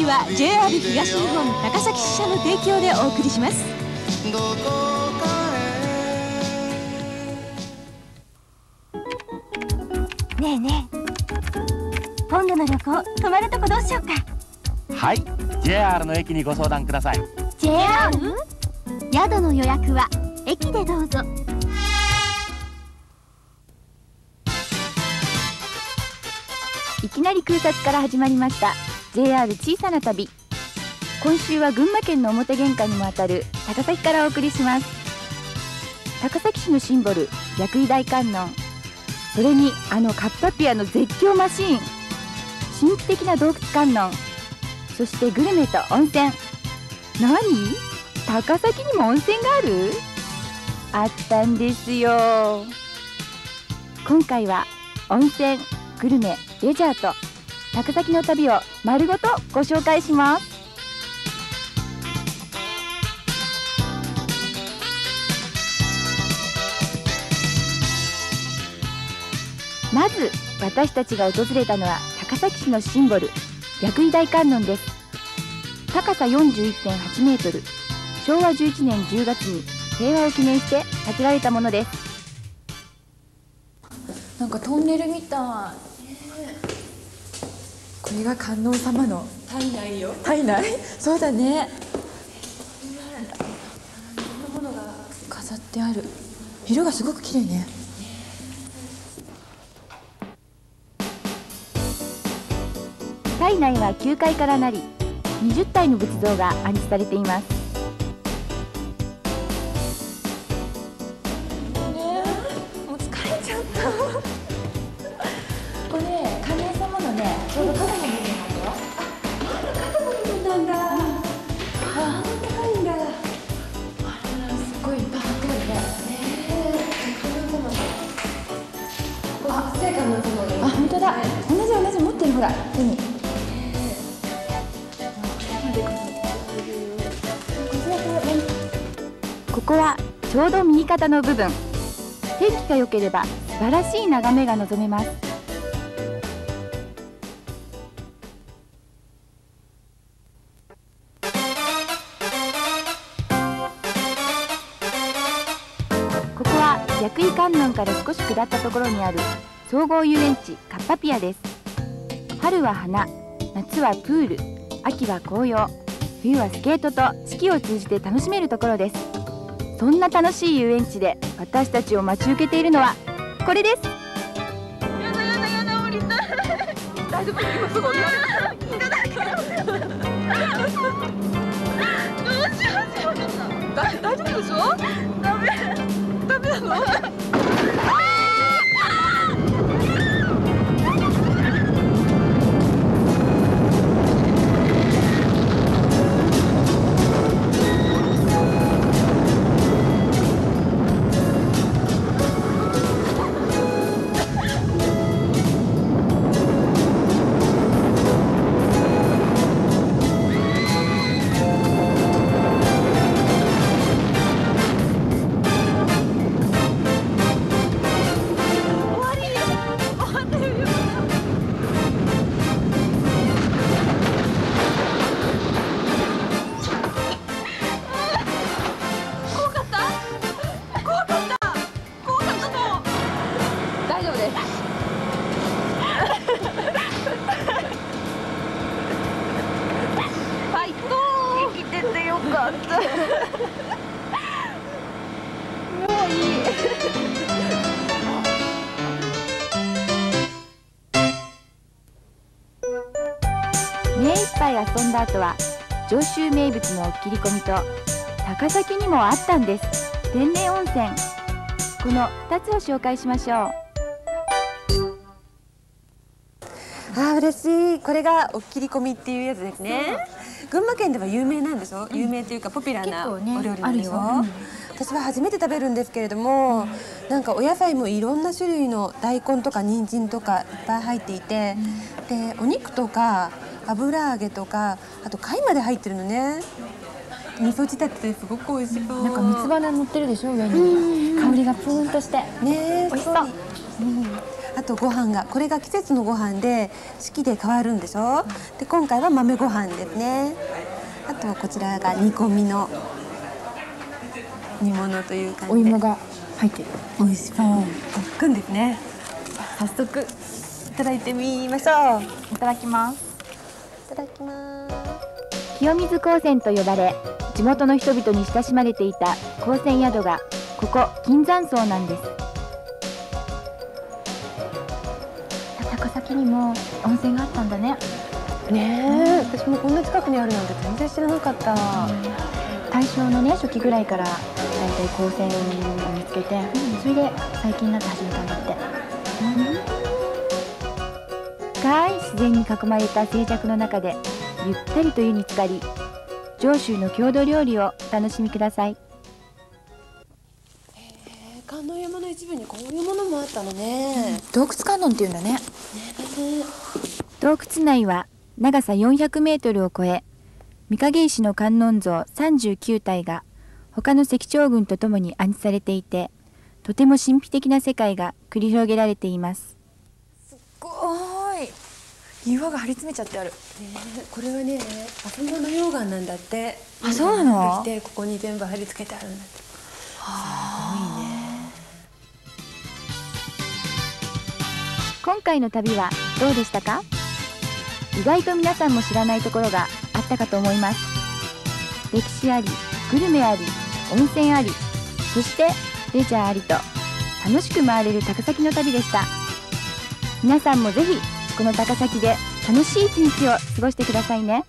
ーは JR 東日本高崎支社の提供でお送りします。ねえねえ。今度の旅行泊まるとこどうしようか。はい。JR の駅にご相談ください。JR? 宿の予約は駅でどうぞ。いきなり空撮から始まりました JR 小さな旅。今週は群馬県の表玄関にもあたる高崎からお送りします。高崎市のシンボル薬医大観音。それにあのカッパピアの絶叫マシーン。神秘的な洞窟観音。そしてグルメと温泉。何？高崎にも温泉がある？あったんですよ。今回は温泉グルメレジャーと高崎の旅を丸ごとご紹介しますまず私たちが訪れたのは高崎市のシンボル白衣大観音です高さ41.8メートル昭和11年10月に平和を記念して建てられたものですなんかトンネルみたいこれが観音様の体内よ。体内？そうだね。飾ってある。色がすごく綺麗ね。体内は9階からなり20体の仏像が安置されています当だ同じ同じ持ってるほら。手にここはちょうど右肩の部分。天気が良ければ素晴らしい眺めが望めます。ここは薬医観音から少し下ったところにある総合遊園地カッパピアです。春は花夏はプール秋は紅葉冬はスケートと四季を通じて楽しめるところです。そんな楽しい遊園地で私たちを待ち受けているのはこれです。大丈夫？でしょ？う目いっぱい遊んだ後は上州名物の切り込みと高崎にもあったんです。天然温泉。この2つを紹介しましょう。あー嬉しい。これがおっきり込みっていうやつですね。群馬県では有名なんでしょ、有名っていうかポピュラーなお料理なんでしょ、あるよ私は初めて食べるんですけれども、なんかお野菜もいろんな種類の大根とか人参とかいっぱい入っていて、でお肉とか油揚げとかあと貝まで入ってるのね。味噌仕立ててすごく美味しそう。なんか三つ葉乗ってるでしょ上に。香りがプーンとして。ねえ美味しそう。う。ん。あとご飯がこれが季節のご飯で四季で変わるんでしょ。で今回は豆ご飯ですね。あとこちらが煮込みの煮物という感じで。お芋が入ってる。美味しそう。特訓ですね。早速いいただいてみましょう。いただきますただきます。清水高専と呼ばれ地元の人々に親しまれていた高専宿がここ金山荘なんです。高崎にも温泉があったんだね。ねえ私もこんな近くにあるなんて全然知らなかった、大正のね初期ぐらいから大体高専を見つけて、それで最近になって始めたんだって、深い自然に囲まれた静寂の中でゆったりと湯に浸かり上州の郷土料理をお楽しみください。観音山の一部にこういうものもあったのね、洞窟観音っていうんだね。洞窟内は長さ400メートルを超え御影石の観音像39体が他の石彫群とともに安置されていてとても神秘的な世界が繰り広げられています岩が張り詰めちゃってある。ねこれはね浅間の溶岩なんだって。あそうなの？でここに全部貼り付けてあるんだって。今回の旅はどうでしたか？意外と皆さんも知らないところがあったかと思います。歴史ありグルメあり温泉ありそしてレジャーありと楽しく回れる高崎の旅でした。皆さんもぜひこの高崎で楽しい一日を過ごしてくださいね。